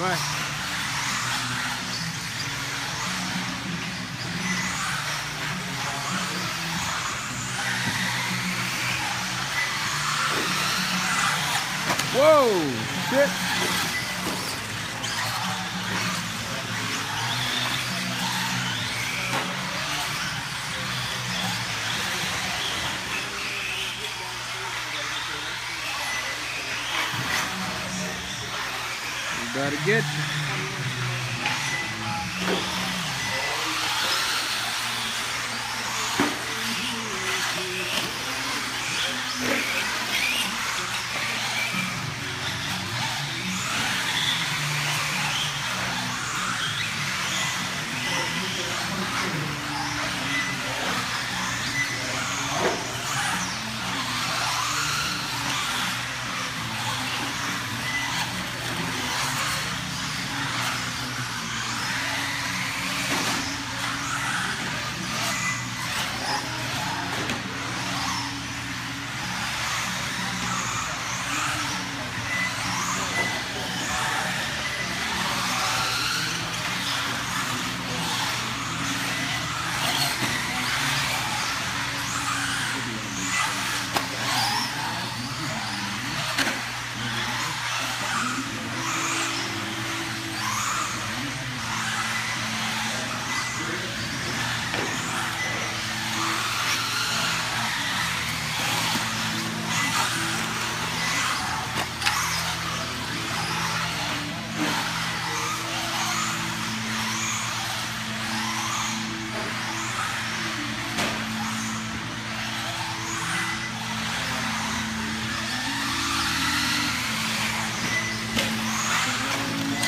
right. Whoa, shit. Better get you.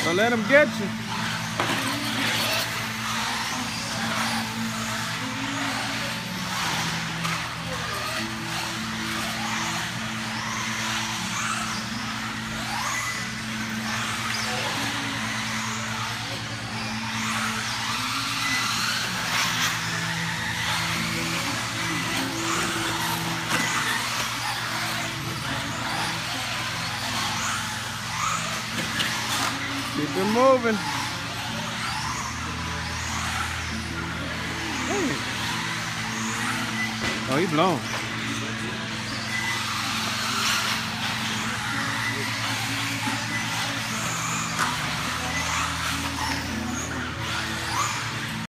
Don't let them get you. Keep it moving. Hey. Oh, he blown.